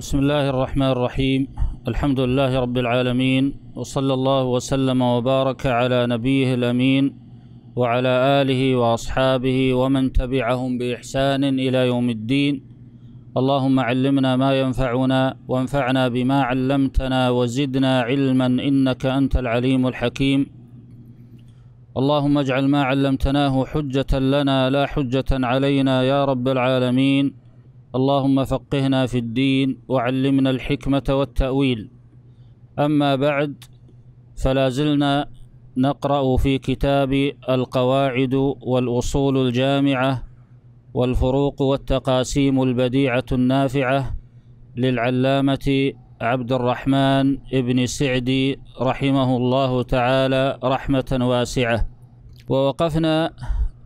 بسم الله الرحمن الرحيم. الحمد لله رب العالمين وصلى الله وسلم وبارك على نبيه الأمين وعلى آله وأصحابه ومن تبعهم بإحسان إلى يوم الدين. اللهم علمنا ما ينفعنا وانفعنا بما علمتنا وزدنا علما إنك أنت العليم الحكيم. اللهم اجعل ما علمتناه حجة لنا لا حجة علينا يا رب العالمين. اللهم فقهنا في الدين وعلمنا الحكمة والتأويل. أما بعد فلا زلنا نقرأ في كتاب القواعد والأصول الجامعة والفروق والتقاسيم البديعة النافعة للعلامة عبد الرحمن ابن سعدي رحمه الله تعالى رحمة واسعة. ووقفنا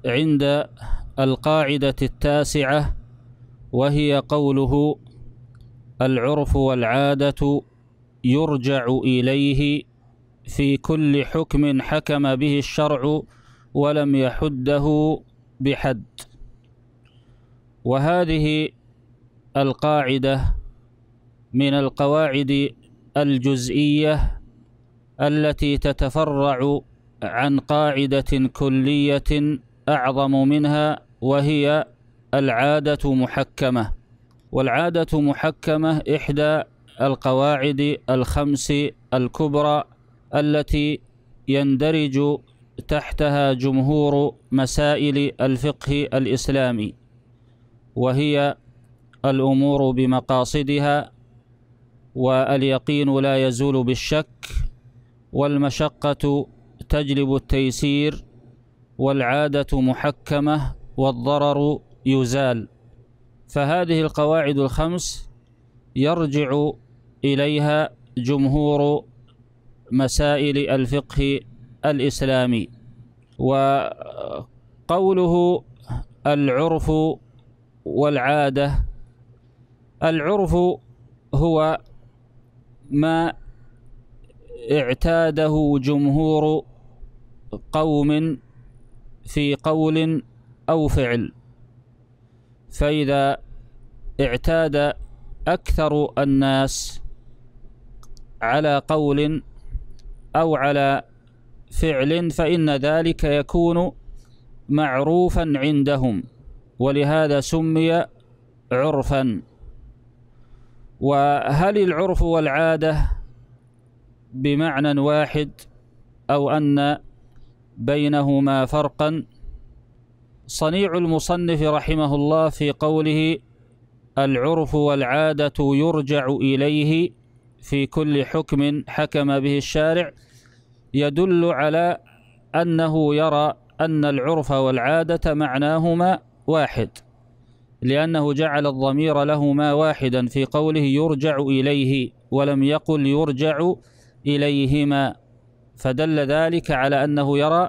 عند القاعدة التاسعة وهي قوله العرف والعادة يرجع إليه في كل حكم حكم به الشرع ولم يحده بحد. وهذه القاعدة من القواعد الجزئية التي تتفرع عن قاعدة كلية أعظم منها وهي العادة محكمة والعادة محكمة إحدى القواعد الخمس الكبرى التي يندرج تحتها جمهور مسائل الفقه الإسلامي وهي الأمور بمقاصدها واليقين لا يزول بالشك والمشقة تجلب التيسير والعادة محكمة والضرر يزال. فهذه القواعد الخمس يرجع إليها جمهور مسائل الفقه الإسلامي وقوله العرف والعادة. العرف هو ما اعتاده جمهور قوم في قول أو فعل. فإذا اعتاد أكثر الناس على قول أو على فعل فإن ذلك يكون معروفا عندهم ولهذا سمي عرفا. وهل العرف والعادة بمعنى واحد أو أن بينهما فرقا؟ صنيع المصنف رحمه الله في قوله العرف والعادة يرجع إليه في كل حكم حكم به الشارع يدل على أنه يرى أن العرف والعادة معناهما واحد لأنه جعل الضمير لهما واحدا في قوله يرجع إليه ولم يقل يرجع إليهما فدل ذلك على أنه يرى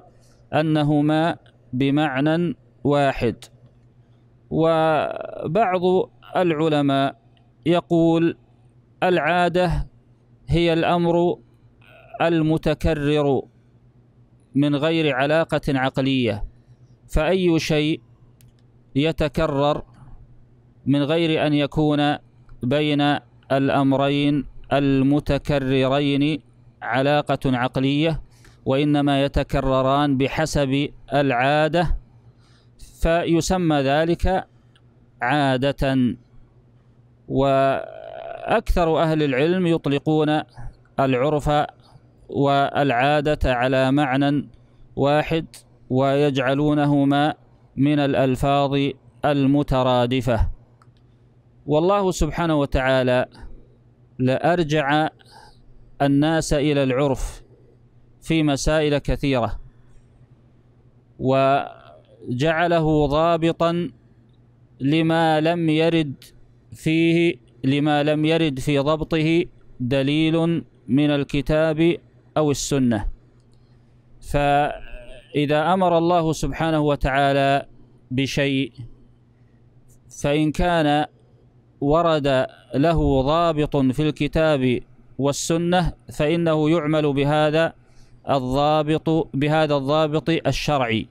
أنهما بمعنى واحد. وبعض العلماء يقول العادة هي الأمر المتكرر من غير علاقة عقلية فأي شيء يتكرر من غير أن يكون بين الأمرين المتكررين علاقة عقلية وإنما يتكرران بحسب العادة فيسمى ذلك عادة. وأكثر أهل العلم يطلقون العرف والعادة على معنى واحد ويجعلونهما من الألفاظ المترادفة. والله سبحانه وتعالى لأرجع الناس إلى العرف في مسائل كثيرة. و جعله ضابطا لما لم يرد فيه لما لم يرد في ضبطه دليل من الكتاب أو السنة. فإذا أمر الله سبحانه وتعالى بشيء فإن كان ورد له ضابط في الكتاب والسنة فإنه يعمل بهذا الضابط بهذا الضابط الشرعي.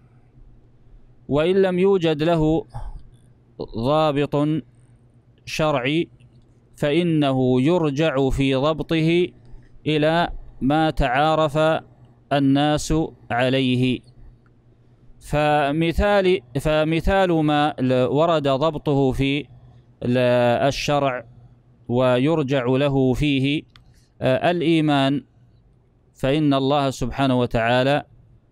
وإن لم يوجد له ضابط شرعي فإنه يرجع في ضبطه إلى ما تعارف الناس عليه. فمثال فمثال ما ورد ضبطه في الشرع ويرجع له فيه آه، الإيمان. فإن الله سبحانه وتعالى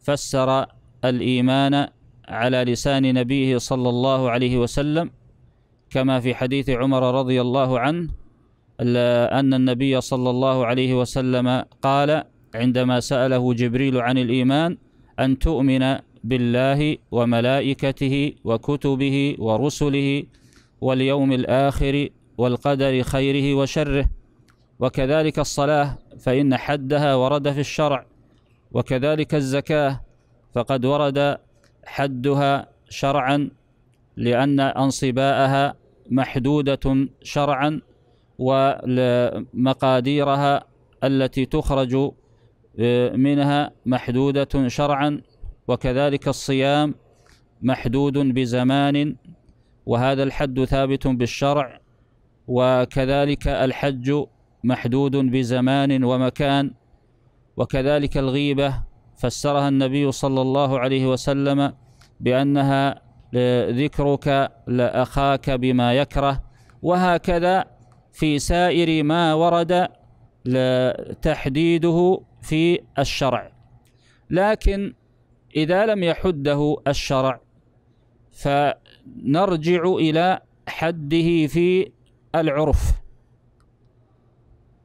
فسر الإيمان على لسان نبيه صلى الله عليه وسلم كما في حديث عمر رضي الله عنه أن النبي صلى الله عليه وسلم قال عندما سأله جبريل عن الإيمان أن تؤمن بالله وملائكته وكتبه ورسله واليوم الآخر والقدر خيره وشره وكذلك الصلاة فإن حدها ورد في الشرع وكذلك الزكاة فقد ورد حدها شرعا لأن أنصباءها محدودة شرعا ومقاديرها التي تخرج آه، منها محدودة شرعا وكذلك الصيام محدود بزمان وهذا الحد ثابت بالشرع وكذلك الحج محدود بزمان ومكان وكذلك الغيبة فسرها النبي صلى الله عليه وسلم بأنها ذكرك لأخاك بما يكره وهكذا في سائر ما ورد تحديده في الشرع. لكن إذا لم يحده الشرع فنرجع إلى حده في العرف.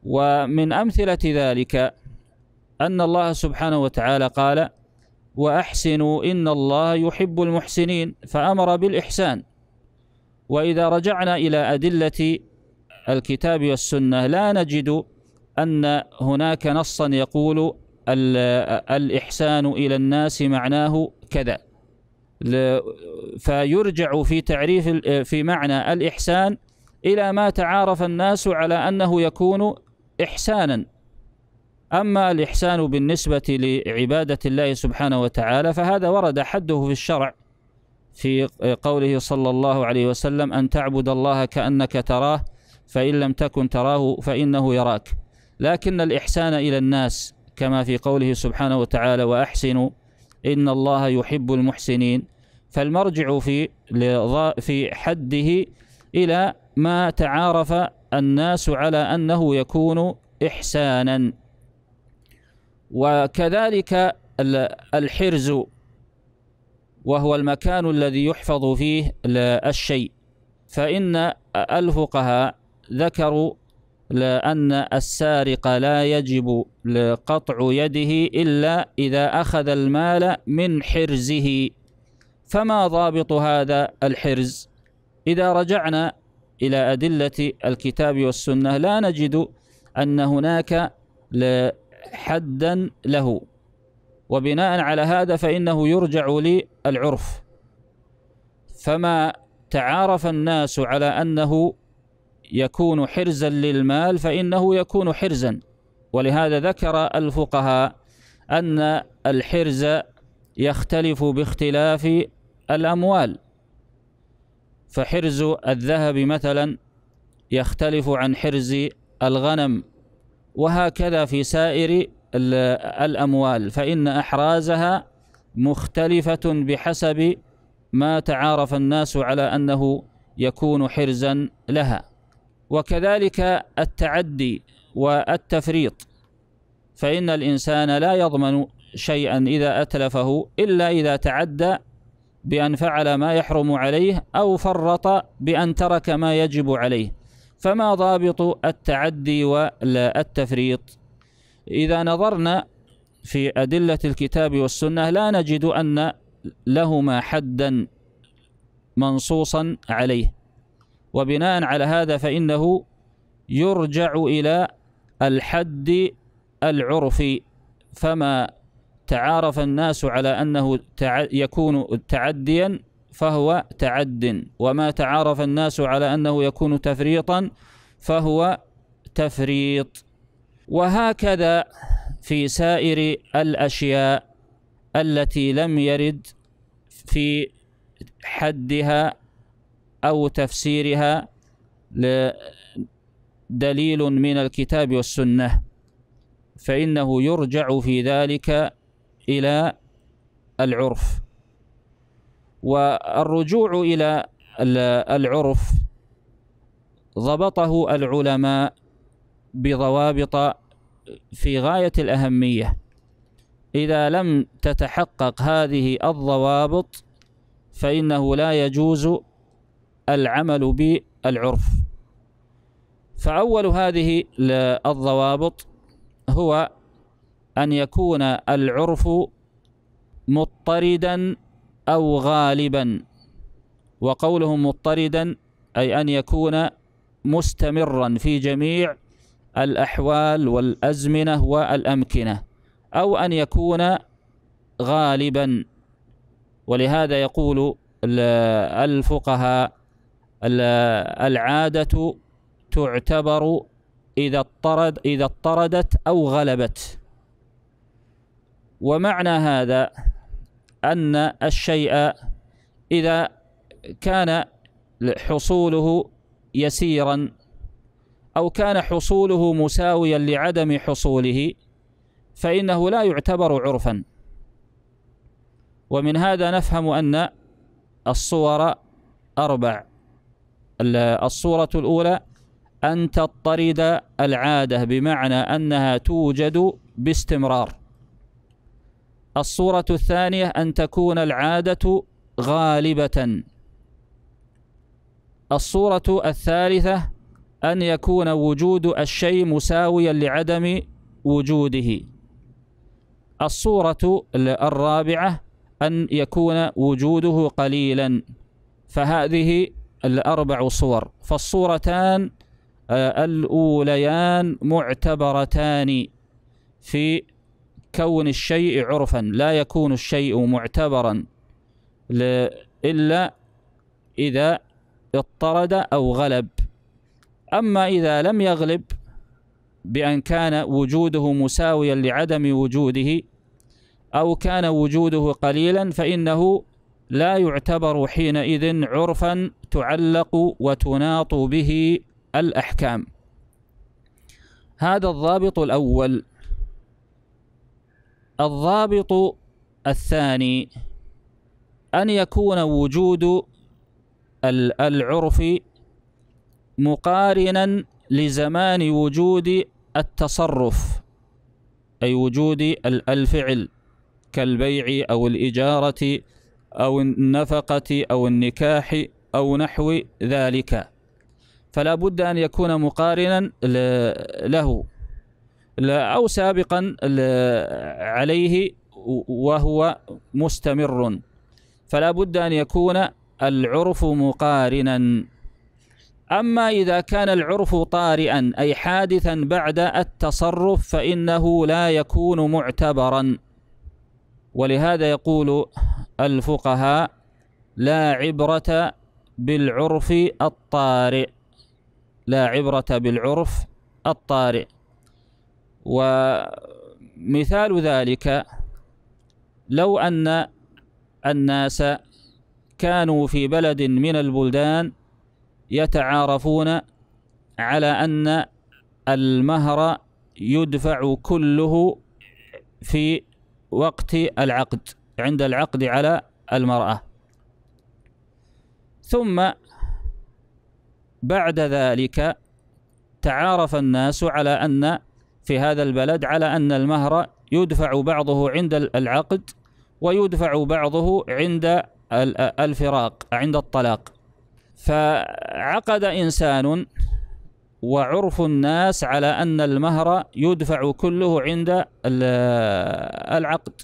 ومن أمثلة ذلك أن الله سبحانه وتعالى قال وأحسنوا إن الله يحب المحسنين فأمر بالإحسان. وإذا رجعنا إلى أدلة الكتاب والسنة لا نجد أن هناك نصا يقول الإحسان إلى الناس معناه كذا. فيرجع في تعريف في معنى الإحسان إلى ما تعارف الناس على أنه يكون إحسانا. أما الإحسان بالنسبة لعبادة الله سبحانه وتعالى فهذا ورد حده في الشرع في قوله صلى الله عليه وسلم أن تعبد الله كأنك تراه فإن لم تكن تراه فإنه يراك. لكن الإحسان إلى الناس كما في قوله سبحانه وتعالى وأحسنوا إن الله يحب المحسنين. فالمرجع في في حده إلى ما تعارف الناس على أنه يكون إحسانا. وكذلك الحرز وهو المكان الذي يحفظ فيه الشيء. فإن الفقهاء ذكروا لأن السارق لا يجب قطع يده إلا إذا أخذ المال من حرزه. فما ضابط هذا الحرز؟ إذا رجعنا إلى أدلة الكتاب والسنة لا نجد أن هناك حدا له. وبناء على هذا فإنه يرجع للعرف فما تعارف الناس على أنه يكون حرزا للمال فإنه يكون حرزا. ولهذا ذكر الفقهاء أن الحرز يختلف باختلاف الأموال. فحرز الذهب مثلا يختلف عن حرز الغنم. وهكذا في سائر الأموال فإن أحرازها مختلفة بحسب ما تعارف الناس على أنه يكون حرزا لها. وكذلك التعدي والتفريط فإن الإنسان لا يضمن شيئا إذا أتلفه إلا إذا تعدى بأن فعل ما يحرم عليه أو فرط بأن ترك ما يجب عليه. فما ضابط التعدي والتفريط إذا نظرنا في أدلة الكتاب والسنة لا نجد أن لهما حدا منصوصا عليه. وبناء على هذا فإنه يرجع إلى الحد العرفي. فما تعارف الناس على أنه يكون تعديا فهو تعد. وما تعارف الناس على أنه يكون تفريطا فهو تفريط. وهكذا في سائر الأشياء التي لم يرد في حدها أو تفسيرها دليل من الكتاب والسنة فإنه يرجع في ذلك إلى العرف. والرجوع إلى العرف ضبطه العلماء بضوابط في غاية الأهمية. إذا لم تتحقق هذه الضوابط فإنه لا يجوز العمل بالعرف. فأول هذه الضوابط هو أن يكون العرف مضطردا أو غالبا وقوله مضطردا أي أن يكون مستمرا في جميع الأحوال والأزمنة والأمكنة أو أن يكون غالبا. ولهذا يقول الفقهاء العادة تعتبر إذا اضطرد إذا اضطردت أو غلبت. ومعنى هذا أن الشيء إذا كان حصوله يسيرا أو كان حصوله مساويا لعدم حصوله فإنه لا يعتبر عرفا. ومن هذا نفهم أن الصور أربع. الصورة الأولى أن تضطرد العادة بمعنى أنها توجد باستمرار. الصورة الثانية أن تكون العادة غالبة. الصورة الثالثة أن يكون وجود الشيء مساويا لعدم وجوده. الصورة الرابعة أن يكون وجوده قليلا فهذه الأربع صور. فالصورتان آه، الأوليان معتبرتان في كون الشيء عرفا لا يكون الشيء معتبرا إلا إذا اضطرد أو غلب. أما إذا لم يغلب بأن كان وجوده مساويا لعدم وجوده أو كان وجوده قليلا فإنه لا يعتبر حينئذ عرفا تعلق وتناط به الأحكام. هذا الضابط الأول. الضابط الثاني أن يكون وجود العرف مقارنا لزمان وجود التصرف أي وجود الفعل كالبيع أو الإجارة أو النفقة أو النكاح أو نحو ذلك. فلا بد أن يكون مقارنا له. أو سابقا عليه وهو مستمر. فلا بد أن يكون العرف مقارنا. أما إذا كان العرف طارئا أي حادثا بعد التصرف فإنه لا يكون معتبرا. ولهذا يقول الفقهاء لا عبرة بالعرف الطارئ. لا عبرة بالعرف الطارئ. ومثال ذلك لو أن الناس كانوا في بلد من البلدان يتعارفون على أن المهر يدفع كله في وقت العقد عند العقد على المرأة. ثم بعد ذلك تعارف الناس على أن في هذا البلد على أن المهر يدفع بعضه عند العقد ويدفع بعضه عند الفراق عند الطلاق. فعقد إنسان وعرف الناس على أن المهر يدفع كله عند العقد.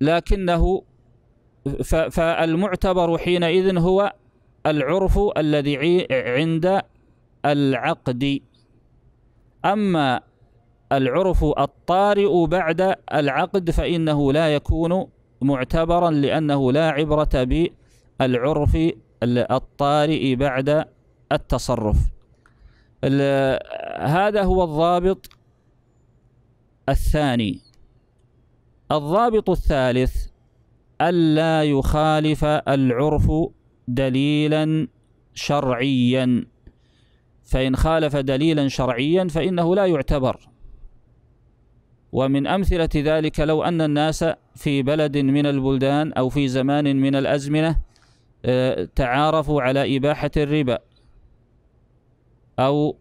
لكنه فالمعتبر حينئذ هو العرف الذي عند العقد. أما العرف الطارئ بعد العقد فإنه لا يكون معتبرا لأنه لا عبرة بالعرف الطارئ بعد التصرف. هذا هو الضابط الثاني. الضابط الثالث ألا يخالف العرف دليلا شرعيا. فإن خالف دليلا شرعيا فإنه لا يعتبر. ومن أمثلة ذلك لو أن الناس في بلد من البلدان أو في زمان من الأزمنة آه، تعارفوا على إباحة الربا أو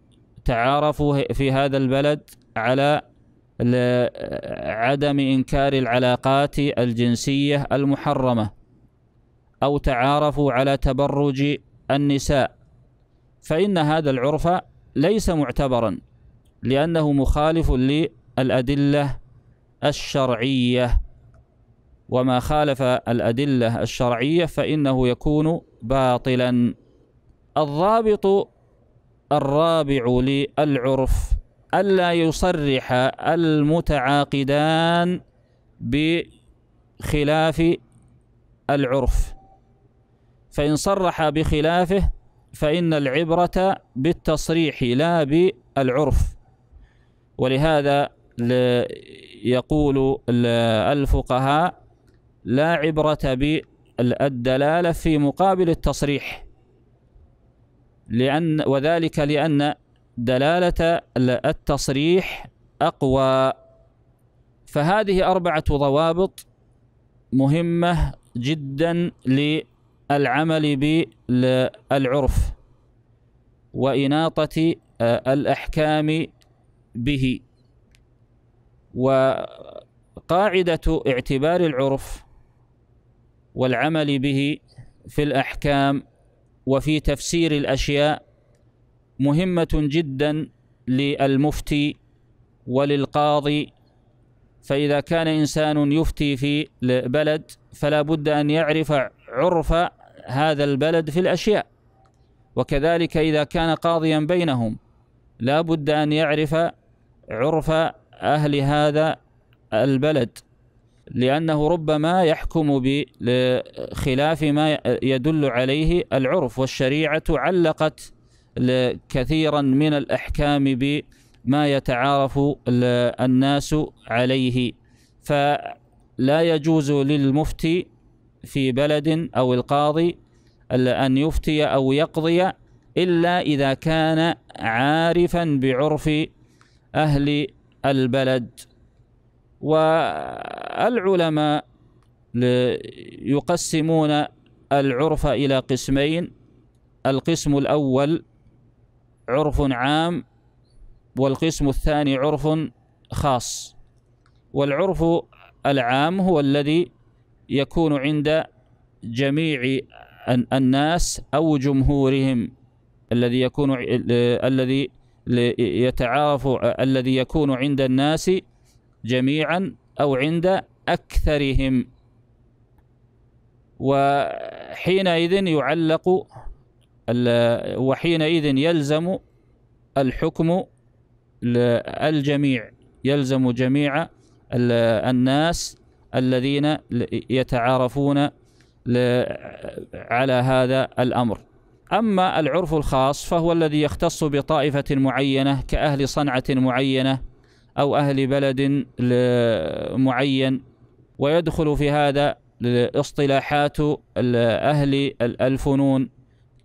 تعارفوا في هذا البلد على عدم إنكار العلاقات الجنسية المحرمة أو تعارفوا على تبرج النساء. فإن هذا العرف ليس معتبرا لأنه مخالف للأدلة الشرعية. وما خالف الأدلة الشرعية فإنه يكون باطلا. الضابط الرابع للعرف ألا يصرح المتعاقدان بخلاف العرف. فإن صرح بخلافه فإن العبرة بالتصريح لا بالعرف. ولهذا يقول الفقهاء لا عبرة بالدلالة في مقابل التصريح. لأن وذلك لأن دلالة التصريح أقوى. فهذه أربعة ضوابط مهمة جدا للعمل بالعرف وإناطة الأحكام به. وقاعدة اعتبار العرف والعمل به في الأحكام وفي تفسير الأشياء مهمة جدا للمفتي وللقاضي. فإذا كان إنسان يفتي في بلد فلا بد أن يعرف عرف هذا البلد في الأشياء. وكذلك إذا كان قاضيا بينهم لا بد أن يعرف عرف أهل هذا البلد لأنه ربما يحكم بخلاف ما يدل عليه العرف والشريعة علقت كثيرا من الأحكام بما يتعارف الناس عليه. فلا يجوز للمفتي في بلد أو القاضي أن يفتي أو يقضي إلا إذا كان عارفا بعرف أهل البلد والعلماء يقسمون العرف إلى قسمين. القسم الأول عرف عام والقسم الثاني عرف خاص. والعرف العام هو الذي يكون عند جميع الناس أو جمهورهم الذي يكون الذي يتعارف الذي يكون عند الناس جميعا أو عند أكثرهم. وحينئذ يعلق وحينئذ يلزم الحكم الجميع يلزم جميع الناس الذين يتعارفون على هذا الأمر. أما العرف الخاص فهو الذي يختص بطائفة معينة كأهل صنعة معينة أو أهل بلد معين ويدخل في هذا اصطلاحات أهل الفنون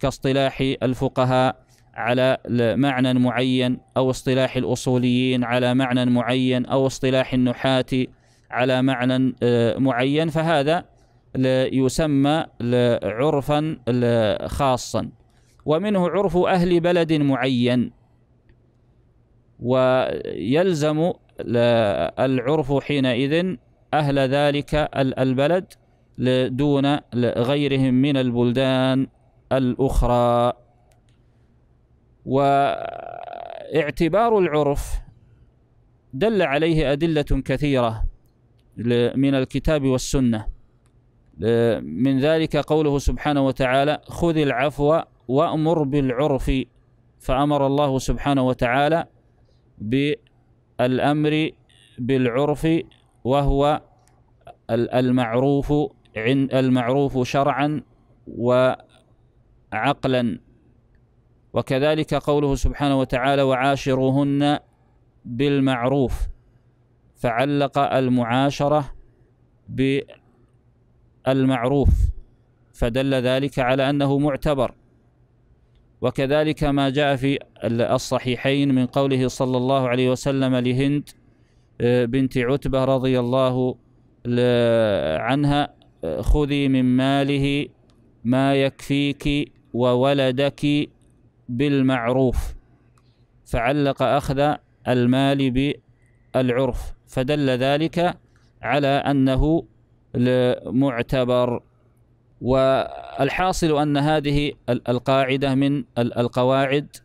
كاصطلاح الفقهاء على معنى معين أو اصطلاح الأصوليين على معنى معين أو اصطلاح النحاة على معنى آه، معين. فهذا يسمى عرفا خاصا. ومنه عرف أهل بلد معين. ويلزم العرف حينئذ أهل ذلك البلد دون غيرهم من البلدان الأخرى. واعتبار العرف دل عليه أدلة كثيرة من الكتاب والسنة. من ذلك قوله سبحانه وتعالى خذ العفو وأمر بالعرف فأمر الله سبحانه وتعالى بالأمر بالعرف وهو المعروف المعروف شرعا وعقلا. وكذلك قوله سبحانه وتعالى وعاشروهن بالمعروف فعلق المعاشرة بالمعروف فدل ذلك على أنه معتبر. وكذلك ما جاء في الصحيحين من قوله صلى الله عليه وسلم لهند آه، بنت عتبة رضي الله عنها آه، خذي من ماله ما يكفيك وولدك بالمعروف فعلق أخذ المال بالعرف فدل ذلك على أنه معتبر والحاصل أن هذه القاعدة من القواعد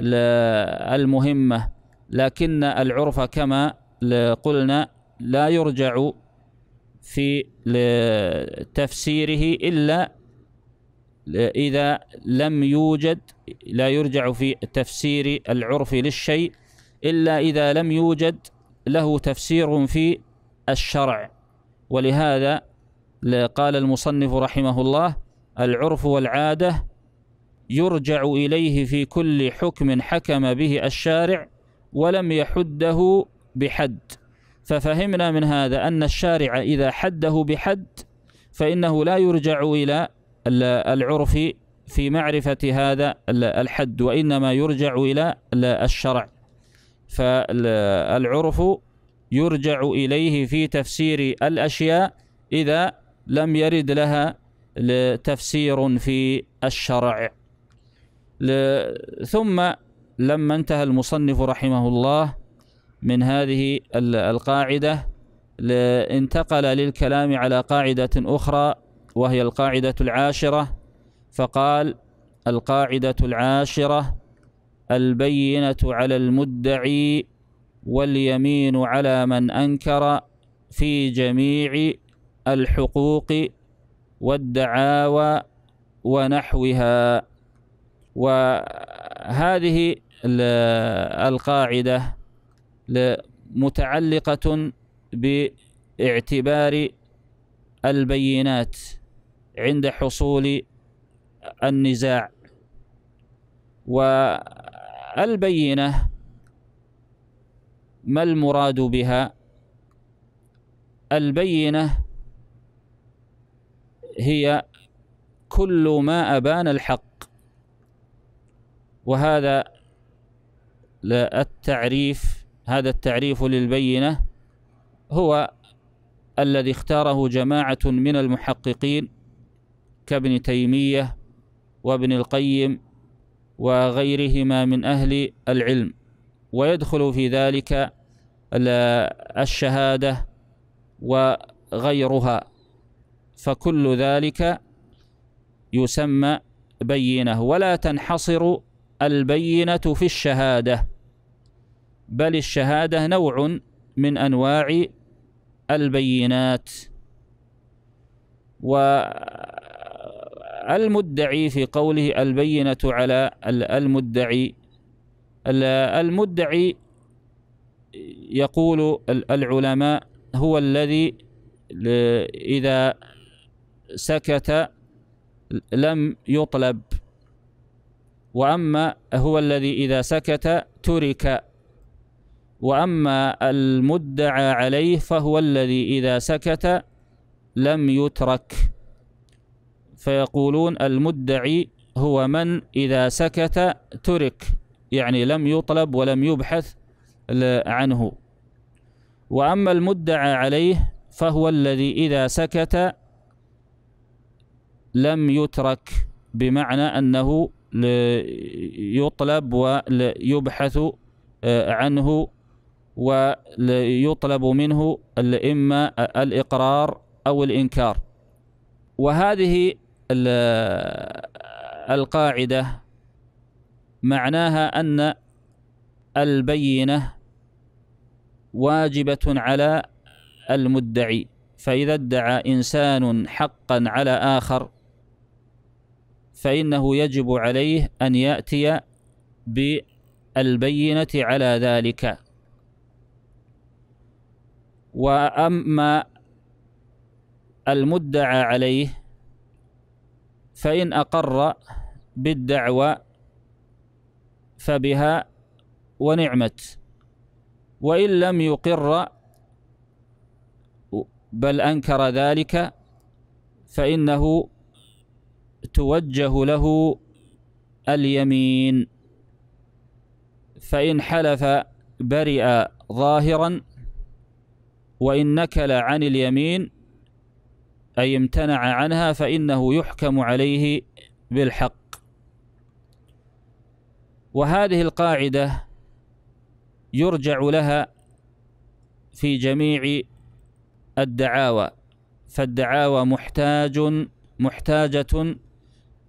المهمة. لكن العرف كما قلنا لا يرجع في تفسيره إلا إذا لم يوجد لا يرجع في تفسير العرف للشيء إلا إذا لم يوجد له تفسير في الشرع. ولهذا قال المصنف رحمه الله العرف والعادة يرجع إليه في كل حكم حكم به الشارع ولم يحده بحد. ففهمنا من هذا أن الشارع إذا حده بحد فإنه لا يرجع إلى العرف في معرفة هذا الحد وإنما يرجع إلى الشرع. فالعرف يرجع إليه في تفسير الأشياء إذا لم يرد لها تفسير في الشرع. ثم لما انتهى المصنف رحمه الله من هذه القاعدة انتقل للكلام على قاعدة أخرى وهي القاعدة العاشرة فقال القاعدة العاشرة البينة على المدعي واليمين على من أنكر في جميع الحقوق والدعاوى ونحوها. وهذه القاعدة متعلقة باعتبار البينات عند حصول النزاع. والبينة ما المراد بها؟ البينة هي كل ما أبان الحق. وهذا التعريف هذا التعريف للبينة هو الذي اختاره جماعة من المحققين كابن تيمية وابن القيم وغيرهما من أهل العلم. ويدخل في ذلك الشهادة وغيرها. فكل ذلك يسمى بينة. ولا تنحصر البينة في الشهادة بل الشهادة نوع من أنواع البينات. والمدعي في قوله البينة على المدعي المدعي يقول العلماء هو الذي إذا سكت لم يطلب. وأما هو الذي إذا سكت ترك. وأما المدعى عليه فهو الذي إذا سكت لم يترك. فيقولون المدعي هو من إذا سكت ترك. يعني لم يطلب ولم يبحث عنه. وأما المدعى عليه فهو الذي إذا سكت لم يترك بمعنى أنه يطلب ويبحث آه، عنه ويطلب منه إما الإقرار أو الإنكار. وهذه القاعدة معناها أن البينة واجبة على المدعي فإذا ادعى إنسان حقا على آخر فإنه يجب عليه أن يأتي بالبينة على ذلك. وأما المدعى عليه فإن أقر بالدعوى فبها ونعمت. وإن لم يقر بل أنكر ذلك فإنه توجه له اليمين. فإن حلف برئ ظاهرا وإن نكل عن اليمين أي امتنع عنها فإنه يحكم عليه بالحق. وهذه القاعدة يرجع لها في جميع الدعاوى فالدعاوى محتاج محتاجة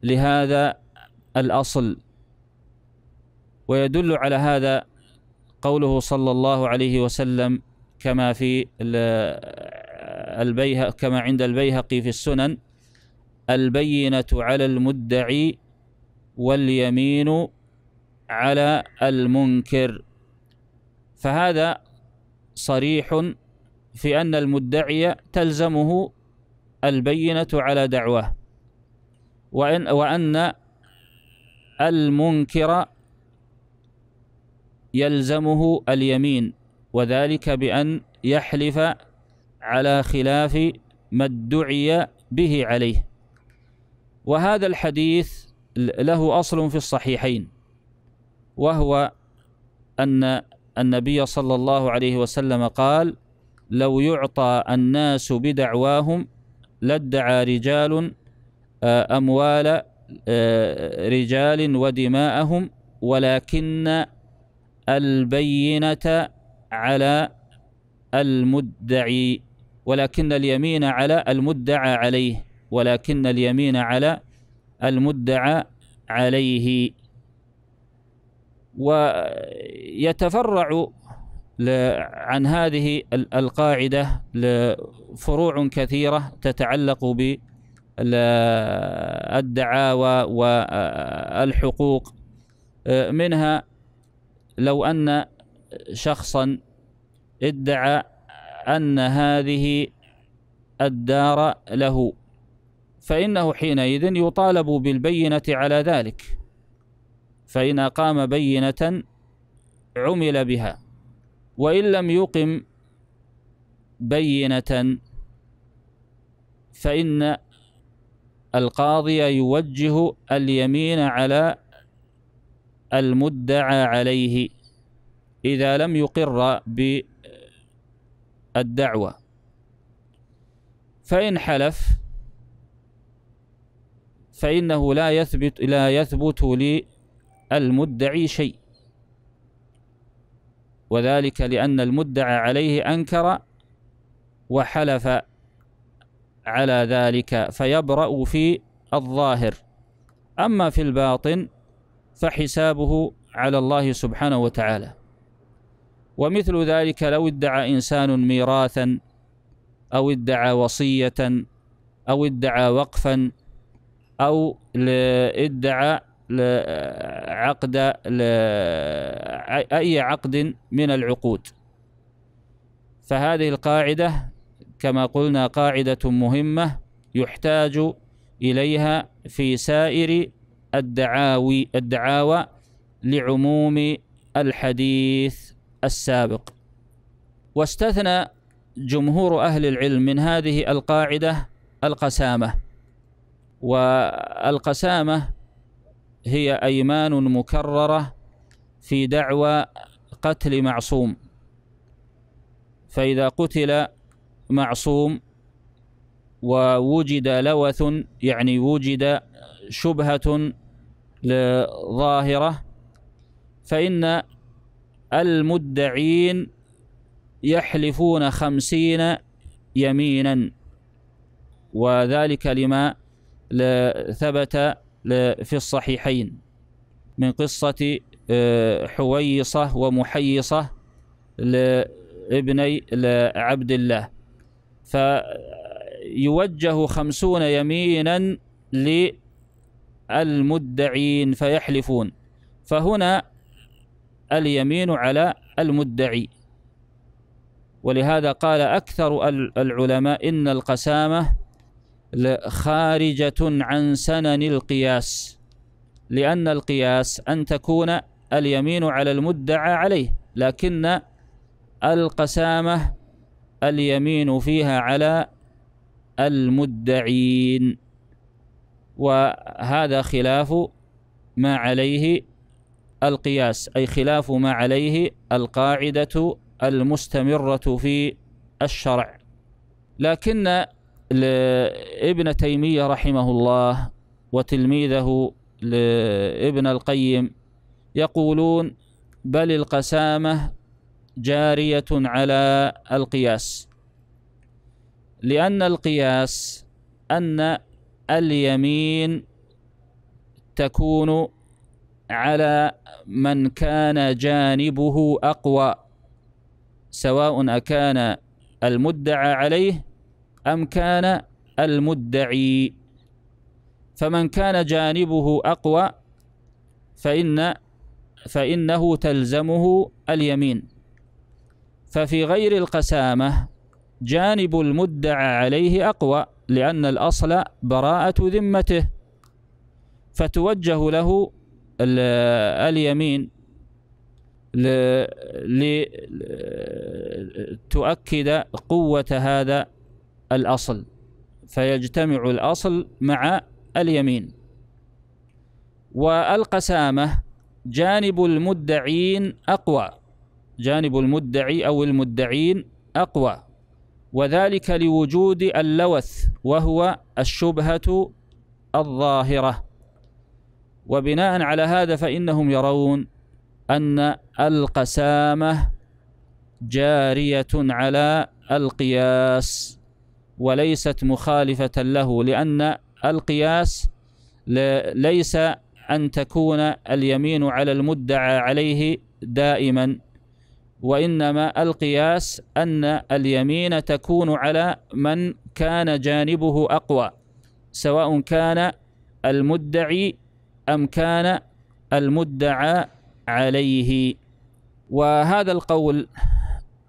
لهذا الأصل. ويدل على هذا قوله صلى الله عليه وسلم كما في البيه كما عند البيهقي في السنن البينة على المدعي واليمين على المنكر. فهذا صريح في أن المدعي تلزمه البينة على دعواه وأن, وأن المنكر يلزمه اليمين وذلك بأن يحلف على خلاف ما ادعي به عليه. وهذا الحديث له أصل في الصحيحين. وهو أن النبي صلى الله عليه وسلم قال لو يعطى الناس بدعواهم لادعى رجال آه، أموال آه، رجال ودماءهم ولكن البينة على المدعي ولكن اليمين على المدعى عليه ولكن اليمين على المدعى عليه. ويتفرع عن هذه القاعدة لفروع كثيرة تتعلق بالدعاوى والحقوق. منها لو أن شخصا ادعى أن هذه الدار له فإنه حينئذ يطالب بالبينة على ذلك. فإن أقام بينة عمل بها وإن لم يقم بينة فإن القاضي يوجه اليمين على المدعى عليه إذا لم يقر بالدعوة. فإن حلف فإنه لا يثبت لا يثبت للمدعي شيء. وذلك لأن المدعى عليه أنكر وحلف على ذلك فيبرأ في الظاهر. أما في الباطن فحسابه على الله سبحانه وتعالى. ومثل ذلك لو ادعى إنسان ميراثا أو ادعى وصية أو ادعى وقفا أو ادعى عقد أي عقد من العقود. فهذه القاعدة كما قلنا قاعدة مهمة يحتاج إليها في سائر الدعاوي الدعاوى لعموم الحديث السابق. واستثنى جمهور أهل العلم من هذه القاعدة القسامة. والقسامة هي أيمان مكررة في دعوى قتل معصوم. فإذا قتل معصوم ووجد لوث يعني وجد شبهة ظاهرة فإن المدعين يحلفون خمسين يمينا وذلك لما ثبت في الصحيحين من قصة آه، حويصة ومحيصة لابني عبد الله. فيوجه خمسون يمينا للمدعين فيحلفون. فهنا اليمين على المدعي. ولهذا قال أكثر العلماء إن القسامة خارجة عن سنن القياس لأن القياس أن تكون اليمين على المدعى عليه لكن القسامة اليمين فيها على المدعين. وهذا خلاف ما عليه القياس أي خلاف ما عليه القاعدة المستمرة في الشرع. لكن ابن تيمية رحمه الله وتلميذه لابن القيم يقولون بل القسامة جارية على القياس لأن القياس أن اليمين تكون على من كان جانبه أقوى سواء أكان المدعى عليه أم كان المدعي؟ فمن كان جانبه أقوى فإن فإنه تلزمه اليمين. ففي غير القسامة جانب المدعى عليه أقوى لأن الأصل براءة ذمته. فتوجه له اليمين لتؤكد قوة هذا الأصل فيجتمع الأصل مع اليمين. والقسامة جانب المدعين أقوى جانب المدعي أو المدعين أقوى. وذلك لوجود اللوث وهو الشبهة الظاهرة. وبناء على هذا فإنهم يرون أن القسامة جارية على القياس. وليست مخالفة له لأن القياس ليس أن تكون اليمين على المدعى عليه دائما وإنما القياس أن اليمين تكون على من كان جانبه أقوى سواء كان المدعي أم كان المدعى عليه. وهذا القول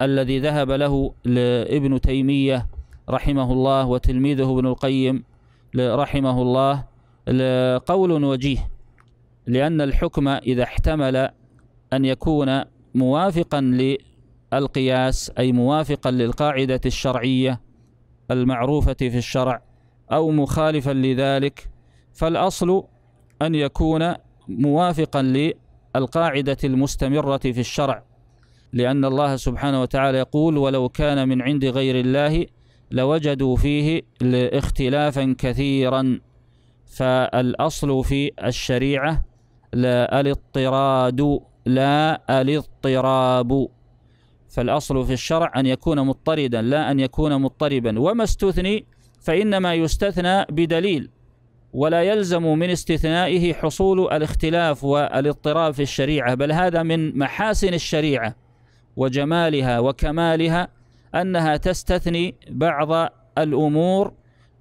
الذي ذهب له لابن تيمية رحمه الله وتلميذه ابن القيم رحمه الله قول وجيه لأن الحكم إذا احتمل أن يكون موافقا للقياس أي موافقا للقاعدة الشرعية المعروفة في الشرع أو مخالفا لذلك فالأصل أن يكون موافقا للقاعدة المستمرة في الشرع لأن الله سبحانه وتعالى يقول ولو كان من عند غير الله لوجدوا فيه اختلافا كثيرا فالأصل في الشريعة لا الاضطراد لا الاضطراب. فالأصل في الشرع أن يكون مضطردا لا أن يكون مضطربا. وما استثني فإنما يستثنى بدليل ولا يلزم من استثنائه حصول الاختلاف والاضطراب في الشريعة بل هذا من محاسن الشريعة وجمالها وكمالها أنها تستثني بعض الأمور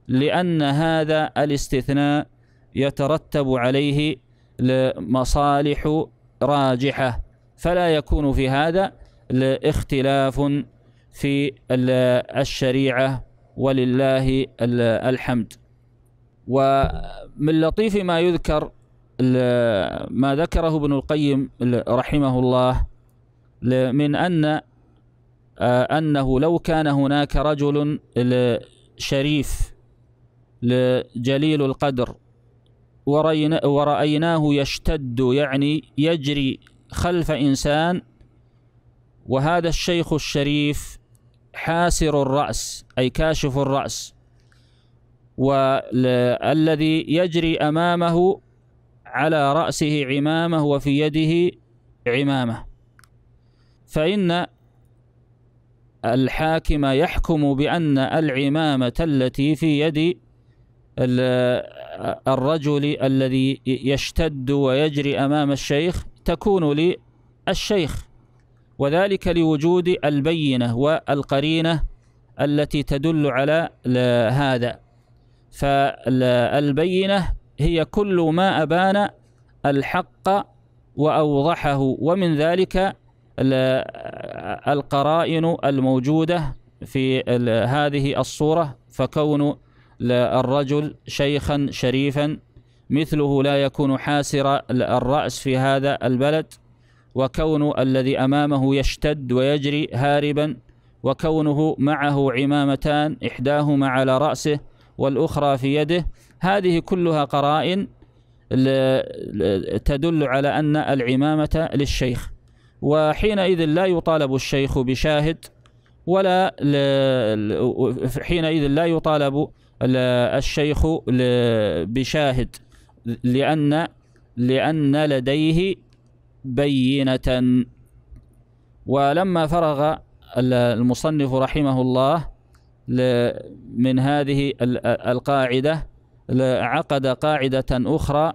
لأن هذا الاستثناء يترتب عليه لمصالح راجحة فلا يكون في هذا اختلاف في الشريعة ولله الحمد. ومن لطيف ما يذكر ما ذكره ابن القيم رحمه الله من أن أنه لو كان هناك رجل شريف جليل القدر ورأيناه يشتد يعني يجري خلف إنسان وهذا الشيخ الشريف حاسر الرأس أي كاشف الرأس والذي يجري أمامه على رأسه عمامة وفي يده عمامة. فإن الحاكم يحكم بأن العمامة التي في يد الرجل الذي يشتد ويجري أمام الشيخ تكون للشيخ وذلك لوجود البينة والقرينة التي تدل على هذا. فالبينة هي كل ما أبان الحق وأوضحه ومن ذلك القرائن الموجودة في هذه الصورة فكون الرجل شيخا شريفا مثله لا يكون حاسر الرأس في هذا البلد وكون الذي أمامه يشتد ويجري هاربا وكونه معه عمامتان إحداهما على رأسه والأخرى في يده هذه كلها قرائن تدل على أن العمامة للشيخ. وحينئذ لا يطالب الشيخ بشاهد ولا حينئذ لا يطالب الشيخ بشاهد لأن لأن لديه بينة. ولما فرغ المصنف رحمه الله من هذه القاعدة عقد قاعدة أخرى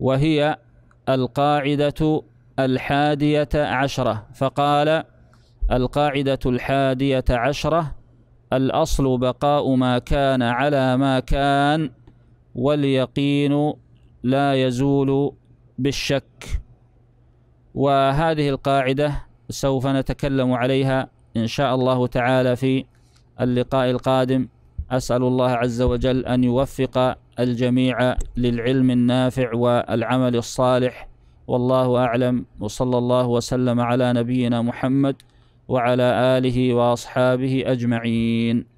وهي القاعدة الحادية عشرة. فقال القاعدة الحادية عشرة الأصل بقاء ما كان على ما كان واليقين لا يزول بالشك. وهذه القاعدة سوف نتكلم عليها إن شاء الله تعالى في اللقاء القادم. أسأل الله عز وجل أن يوفق الجميع للعلم النافع والعمل الصالح. والله أعلم وصلى الله وسلم على نبينا محمد وعلى آله وأصحابه أجمعين.